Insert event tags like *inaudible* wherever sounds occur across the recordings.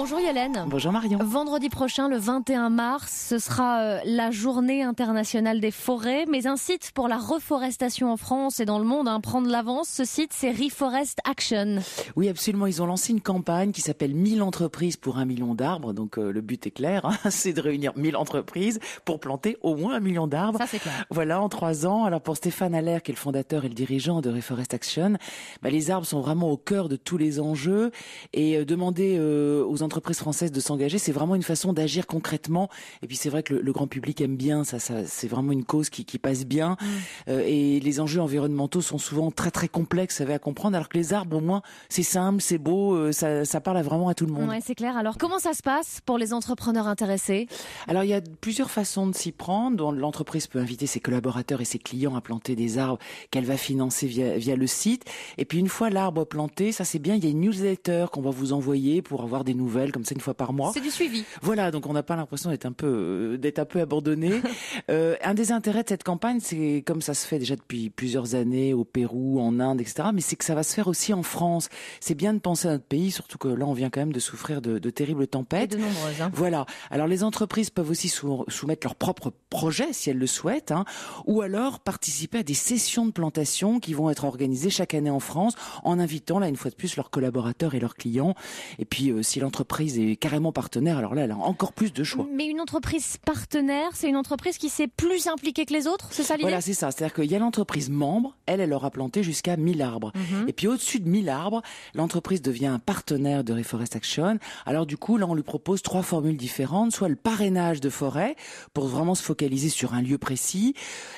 Bonjour Yolène. Bonjour Marion. Vendredi prochain, le 21 mars, ce sera euh, la journée internationale des forêts, mais un site pour la reforestation en France et dans le monde hein, prendre l'avance. Ce site, c'est Reforest Action. Oui, absolument. Ils ont lancé une campagne qui s'appelle 1000 entreprises pour un million d'arbres. Donc euh, le but est clair, hein, *laughs* c'est de réunir 1000 entreprises pour planter au moins un million d'arbres. Ça, c'est clair. Voilà, en trois ans. Alors pour Stéphane Allaire, qui est le fondateur et le dirigeant de Reforest Action, bah, les arbres sont vraiment au cœur de tous les enjeux et euh, demander euh, aux entreprises françaises de s'engager, c'est vraiment une façon d'agir concrètement. Et puis c'est vrai que le, le, grand public aime bien ça, ça c'est vraiment une cause qui, qui passe bien. Mmh. Euh, et les enjeux environnementaux sont souvent très très complexes, à comprendre. Alors que les arbres, au moins, c'est simple, c'est beau, euh, ça, ça parle vraiment à tout le monde. Ouais, c'est clair. Alors comment ça se passe pour les entrepreneurs intéressés? Alors il y a plusieurs façons de s'y prendre. L'entreprise peut inviter ses collaborateurs et ses clients à planter des arbres qu'elle va financer via, via le site. Et puis une fois l'arbre planté, ça c'est bien, il y a une newsletter qu'on va vous envoyer pour avoir des nouvelles comme ça une fois par mois. C'est du suivi. Voilà, donc on n'a pas l'impression d'être un peu euh, d'être un peu abandonné. *laughs* euh, un des intérêts de cette campagne, c'est comme ça se fait déjà depuis plusieurs années au Pérou, en Inde, etc. Mais c'est que ça va se faire aussi en France. C'est bien de penser à notre pays, surtout que là on vient quand même de souffrir de, de terribles tempêtes. Et de nombreuses. Hein. Voilà. Alors les entreprises peuvent aussi sou soumettre leurs propres projets si elles le souhaitent, hein, ou alors participer à des sessions de plantation qui vont être organisées chaque année en France, en invitant là une fois de plus leurs collaborateurs et leurs clients. Et puis euh, si l'entreprise est carrément partenaire, alors là, elle a encore plus de choix. Mais une entreprise partenaire, c'est une entreprise qui s'est plus impliquée que les autres, c'est ça l'idée? Voilà, c'est ça. C'est-à-dire qu'il y a l'entreprise membre, elle, elle aura planté jusqu'à 1000 arbres. Mm -hmm. Et puis au-dessus de 1000 arbres, l'entreprise devient un partenaire de Reforest Action. Alors du coup, là, on lui propose trois formules différentes, soit le parrainage de forêt, pour vraiment se focaliser sur un lieu précis,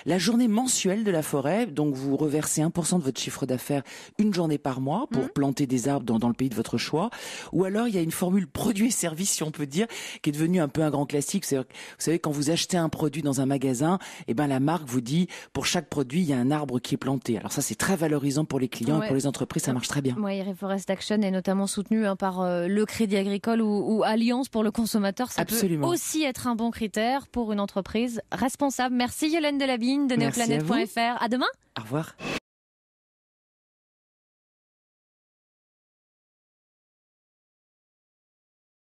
la journée mensuelle de la forêt, donc vous reversez 1% de votre chiffre d'affaires une journée par mois pour mmh. planter des arbres dans, dans le pays de votre choix, ou alors il y a une formule produit et service, si on peut dire, qui est devenue un peu un grand classique. Vous savez, quand vous achetez un produit dans un magasin, eh ben la marque vous dit, pour chaque produit, il y a un arbre qui est planté. Alors ça, c'est très valorisant pour les clients ouais. et pour les entreprises, ça marche très bien. Oui, Reforest Action est notamment soutenu hein, par euh, le Crédit Agricole ou, ou, Alliance pour le consommateur. Ça Absolument. peut aussi être un bon critère pour une entreprise responsable. Merci Yolène Delavigne de neoplanet.fr. À, à demain. Au revoir.